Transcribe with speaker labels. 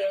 Speaker 1: you